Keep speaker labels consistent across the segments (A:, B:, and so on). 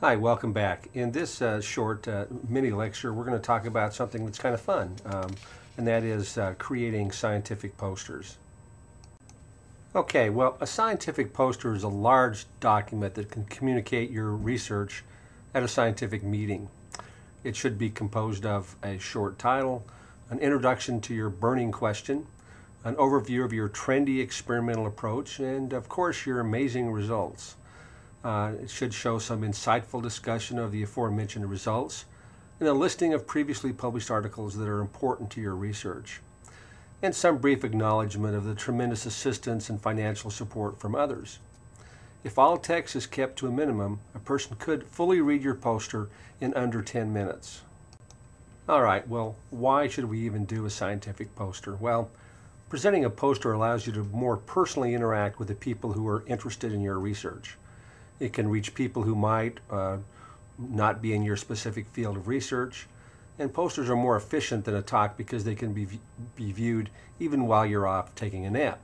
A: Hi, welcome back. In this uh, short uh, mini lecture, we're going to talk about something that's kind of fun, um, and that is uh, creating scientific posters. Okay, well, a scientific poster is a large document that can communicate your research at a scientific meeting. It should be composed of a short title, an introduction to your burning question, an overview of your trendy experimental approach, and of course, your amazing results. Uh, it should show some insightful discussion of the aforementioned results and a listing of previously published articles that are important to your research, and some brief acknowledgement of the tremendous assistance and financial support from others. If all text is kept to a minimum, a person could fully read your poster in under 10 minutes. All right, well, why should we even do a scientific poster? Well, presenting a poster allows you to more personally interact with the people who are interested in your research. It can reach people who might uh, not be in your specific field of research. And posters are more efficient than a talk because they can be, be viewed even while you're off taking a nap.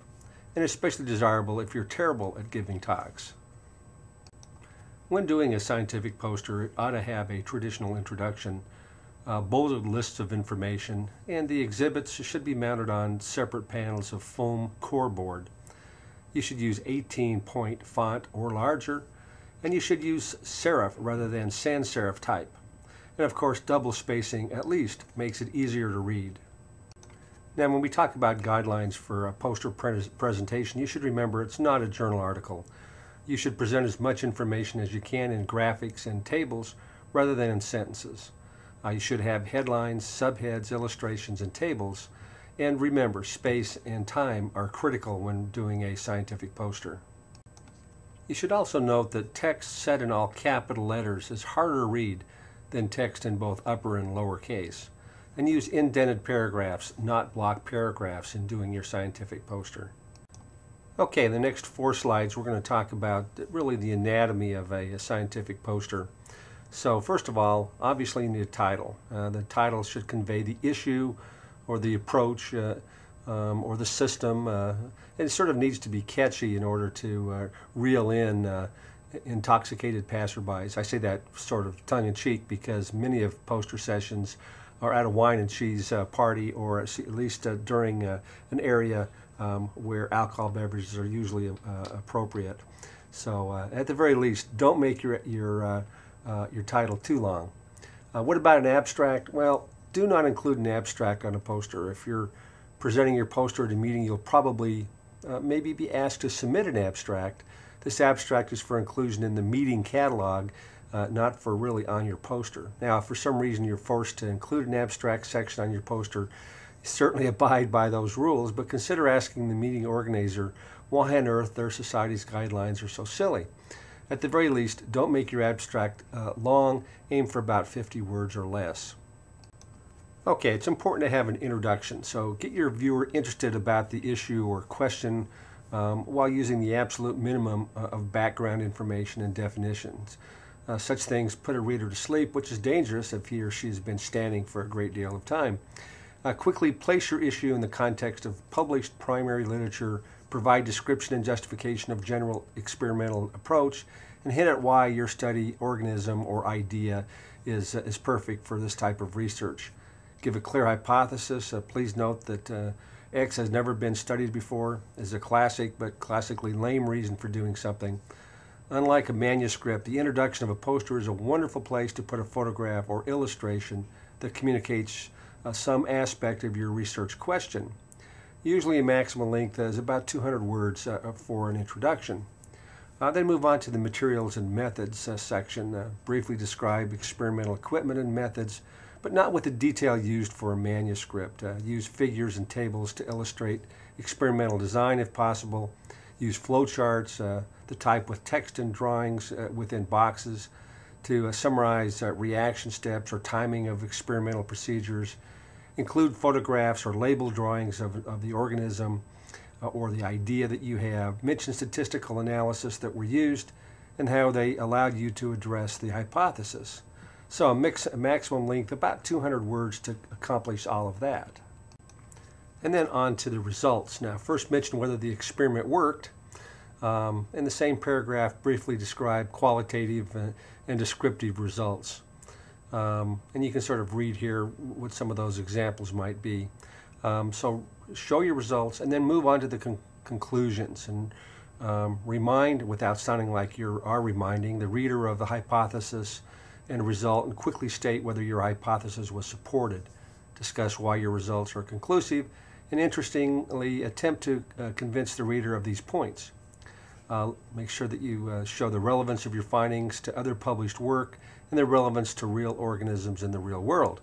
A: And especially desirable if you're terrible at giving talks. When doing a scientific poster, it ought to have a traditional introduction, uh, bolded lists of information, and the exhibits should be mounted on separate panels of foam core board. You should use 18 point font or larger and you should use serif rather than sans serif type. And of course, double spacing at least makes it easier to read. Now, when we talk about guidelines for a poster pre presentation, you should remember it's not a journal article. You should present as much information as you can in graphics and tables rather than in sentences. Uh, you should have headlines, subheads, illustrations, and tables. And remember, space and time are critical when doing a scientific poster. You should also note that text set in all capital letters is harder to read than text in both upper and lower case. And use indented paragraphs, not block paragraphs, in doing your scientific poster. Okay, the next four slides we're going to talk about really the anatomy of a, a scientific poster. So first of all, obviously you need a title. Uh, the title should convey the issue or the approach uh, um, or the system. Uh, it sort of needs to be catchy in order to uh, reel in uh, intoxicated passerbys. I say that sort of tongue in cheek because many of poster sessions are at a wine and cheese uh, party or at least uh, during uh, an area um, where alcohol beverages are usually appropriate. So at the very least, don't make your, your, your title too long. what about an abstract? Well, do not include an abstract on a poster. If you're presenting your poster at a meeting, you'll probably uh, maybe be asked to submit an abstract. This abstract is for inclusion in the meeting catalog, uh, not for really on your poster. Now, if for some reason you're forced to include an abstract section on your poster, certainly abide by those rules, but consider asking the meeting organizer why on earth their society's guidelines are so silly. At the very least, don't make your abstract uh, long, aim for about 50 words or less. Okay, it's important to have an introduction, so get your viewer interested about the issue or question um, while using the absolute minimum uh, of background information and definitions. Uh, such things put a reader to sleep, which is dangerous if he or she has been standing for a great deal of time. Uh, quickly place your issue in the context of published primary literature, provide description and justification of general experimental approach, and hint at why your study, organism, or idea is, uh, is perfect for this type of research give a clear hypothesis. Uh, please note that uh, X has never been studied before is a classic but classically lame reason for doing something. Unlike a manuscript, the introduction of a poster is a wonderful place to put a photograph or illustration that communicates uh, some aspect of your research question. Usually a maximum length is about 200 words uh, for an introduction. Uh, then move on to the materials and methods uh, section. Uh, briefly describe experimental equipment and methods but not with the detail used for a manuscript. Uh, use figures and tables to illustrate experimental design if possible. Use flowcharts, uh, the type with text and drawings uh, within boxes to uh, summarize uh, reaction steps or timing of experimental procedures. Include photographs or label drawings of, of the organism uh, or the idea that you have. Mention statistical analysis that were used and how they allowed you to address the hypothesis. So a, mix, a maximum length about 200 words to accomplish all of that. And then on to the results. Now, first mention whether the experiment worked. Um, in the same paragraph, briefly describe qualitative and, and descriptive results. Um, and you can sort of read here what some of those examples might be. Um, so show your results and then move on to the con conclusions and um, remind, without sounding like you are reminding, the reader of the hypothesis and result and quickly state whether your hypothesis was supported. Discuss why your results are conclusive and interestingly attempt to uh, convince the reader of these points. Uh, make sure that you uh, show the relevance of your findings to other published work and their relevance to real organisms in the real world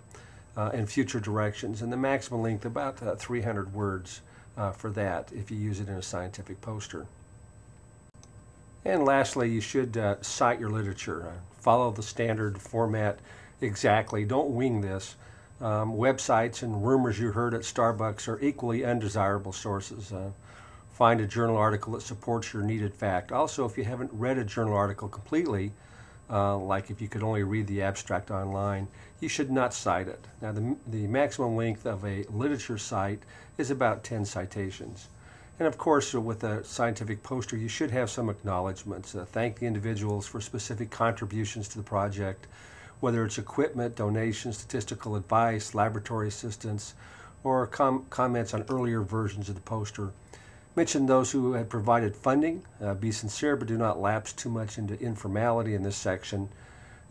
A: uh, and future directions. And the maximum length, about uh, 300 words uh, for that if you use it in a scientific poster. And lastly, you should uh, cite your literature. Uh, follow the standard format exactly. Don't wing this. Um, websites and rumors you heard at Starbucks are equally undesirable sources. Uh, find a journal article that supports your needed fact. Also, if you haven't read a journal article completely, uh, like if you could only read the abstract online, you should not cite it. Now, the, the maximum length of a literature site is about 10 citations. And of course, uh, with a scientific poster, you should have some acknowledgments. Uh, thank the individuals for specific contributions to the project, whether it's equipment, donations, statistical advice, laboratory assistance, or com comments on earlier versions of the poster. Mention those who had provided funding. Uh, be sincere, but do not lapse too much into informality in this section.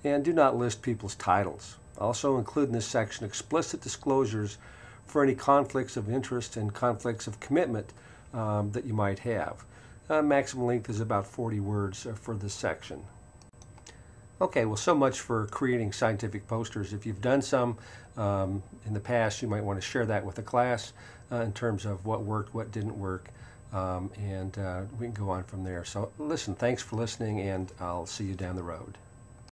A: And do not list people's titles. Also include in this section explicit disclosures for any conflicts of interest and conflicts of commitment um, that you might have. Uh, maximum length is about 40 words uh, for this section. Okay, well, so much for creating scientific posters. If you've done some um, in the past, you might want to share that with the class uh, in terms of what worked, what didn't work, um, and uh, we can go on from there. So listen, thanks for listening, and I'll see you down the road.